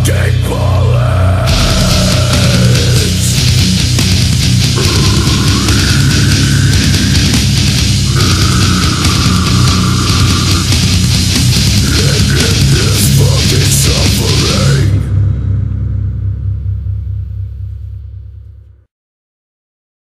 Deep